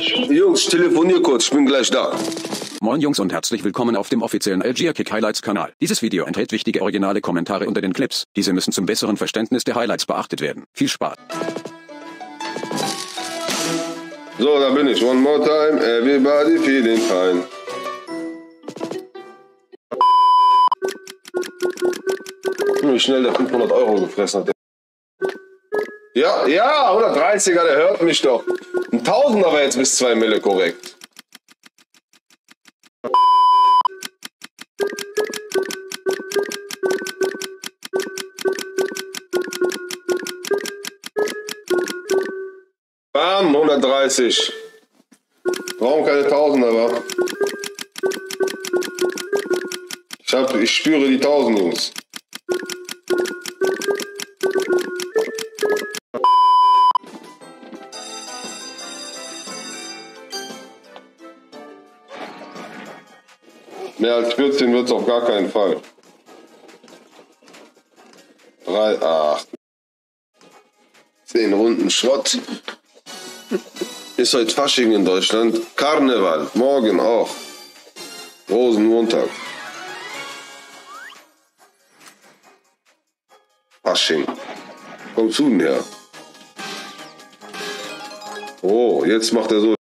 Jungs, telefonier kurz, ich bin gleich da. Moin Jungs und herzlich willkommen auf dem offiziellen LGR Kick Highlights Kanal. Dieses Video enthält wichtige originale Kommentare unter den Clips. Diese müssen zum besseren Verständnis der Highlights beachtet werden. Viel Spaß. So, da bin ich. One more time, everybody feeling fine. Wie schnell der 500 Euro gefressen hat. Ja, ja, 130er, der hört mich doch. Ein Tausender war jetzt bis 2 Mille korrekt. Bam, 130. Warum keine Tausender, wa? Ich, ich spüre die 1000, Jungs. Mehr als 14 wird es auf gar keinen Fall. 3, 8. 10 Runden Schrott. Ist heute Fasching in Deutschland. Karneval, morgen auch. Rosenmontag. Fasching. Kommst denn her? Oh, jetzt macht er so.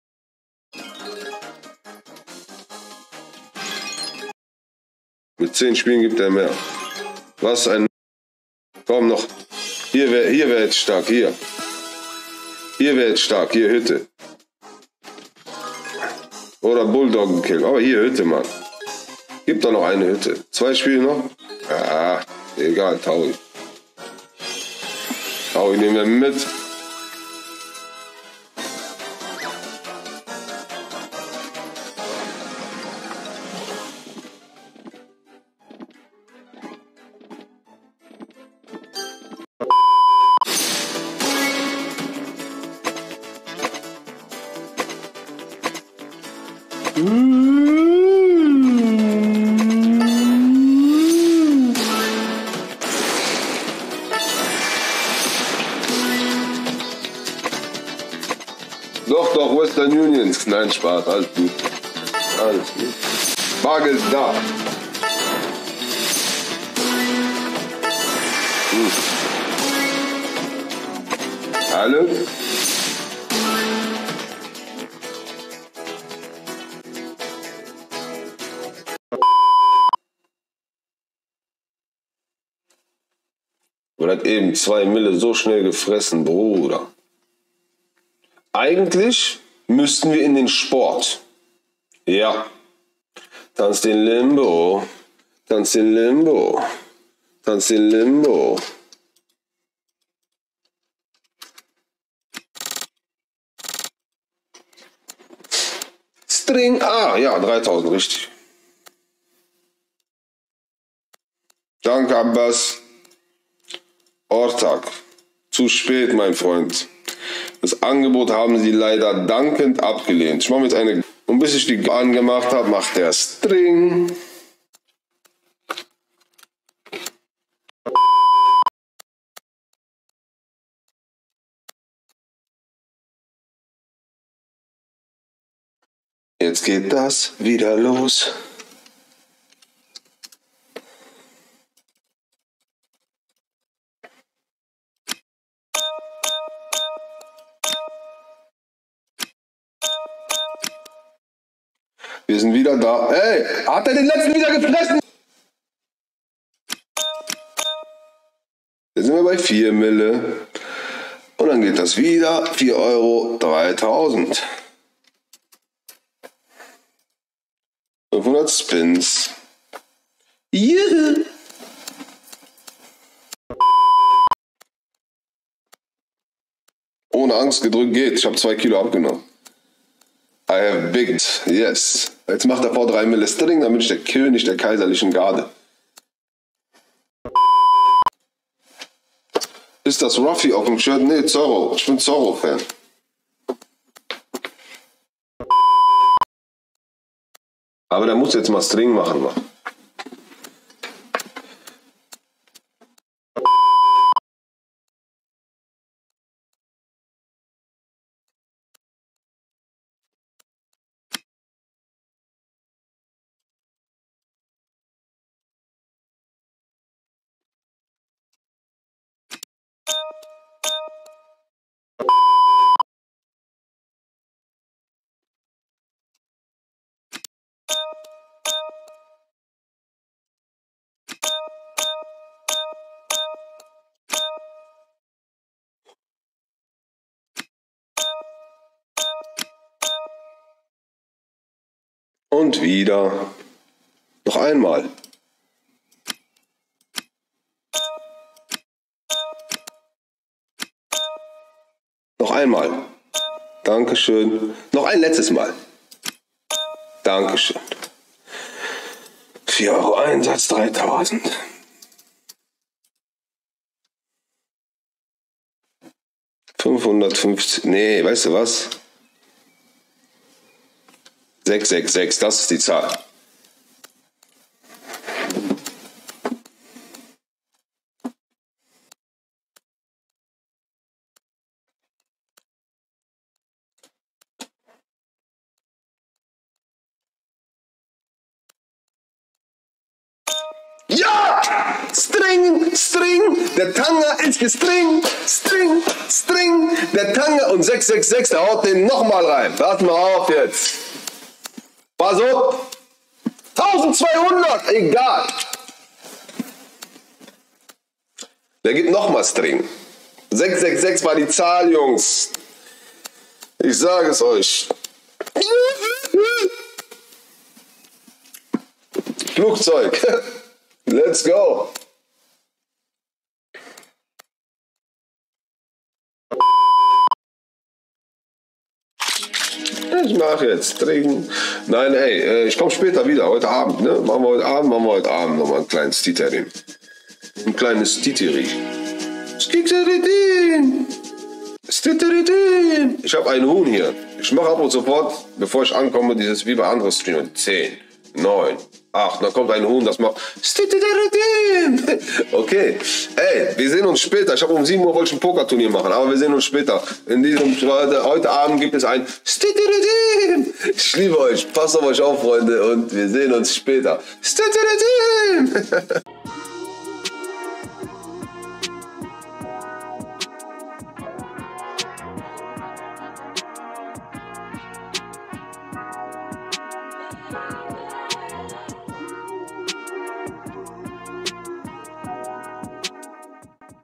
Zehn Spielen gibt er mehr. Was ein. Komm noch. Hier wäre hier wär jetzt stark. Hier. Hier wäre jetzt stark. Hier Hütte. Oder Bulldoggenkill. Aber hier Hütte, Mann. Gibt da noch eine Hütte. Zwei Spiele noch? Ja, egal, Taui. Taui nehmen wir mit. Doch, doch, Western Union. Nein, Spaß, alles gut. Alles gut. Bargeld da. Hm. Alle? Man hat eben zwei Mille so schnell gefressen, Bruder. Eigentlich müssten wir in den Sport. Ja. Tanz den Limbo. Tanz den Limbo. Tanz den Limbo. String. Ah, ja, 3000, richtig. Danke, Abbas. Ortag. Zu spät, mein Freund. Das Angebot haben sie leider dankend abgelehnt. Ich mache jetzt eine. Und bis ich die angemacht habe, macht der String. Jetzt geht das wieder los. Wir sind wieder da. Ey, hat er den letzten wieder gefressen? Jetzt sind wir bei 4 Mille. Und dann geht das wieder. 4 Euro 3000. 500 Spins. Yeah. Ohne Angst gedrückt geht. Ich habe 2 Kilo abgenommen. I have big, yes. Jetzt macht er vor 3 Mille String, dann bin ich der König der kaiserlichen Garde. Ist das Ruffy auf dem Shirt? Nee, Zorro. Ich bin Zorro-Fan. Aber der muss jetzt mal String machen. Mann. Und wieder. Noch einmal. Noch einmal. Dankeschön. Noch ein letztes Mal. Dankeschön. 4 Euro Einsatz, 3000. Fünfhundertfünfzig. Nee, weißt du was? 666, das ist die Zahl. Ja! String, String, der Tanga ist gestring, String, String, der Tanga und 666, der haut den nochmal rein. Warte mal auf jetzt. Pass auf. 1200, egal. Der gibt nochmal String. 666 war die Zahl, Jungs. Ich sage es euch. Flugzeug. Let's go. Ich mache jetzt trinken. Nein, ey, äh, ich komme später wieder, heute Abend. Ne? Machen wir heute Abend, machen wir heute Abend nochmal ein kleines Titerin. Ein kleines Titeri. Skiteridin. Skiteridin. Ich habe einen Huhn hier. Ich mache ab und sofort, bevor ich ankomme, dieses wie bei anderen Streamern. 10, 9, 8. Dann kommt ein Huhn, das macht. Okay. Ey, wir sehen uns später. Ich habe um 7 Uhr wollte ich ein Pokerturnier machen, aber wir sehen uns später. In diesem heute, heute Abend gibt es ein. Ich liebe euch. Passt auf euch auf, Freunde, und wir sehen uns später.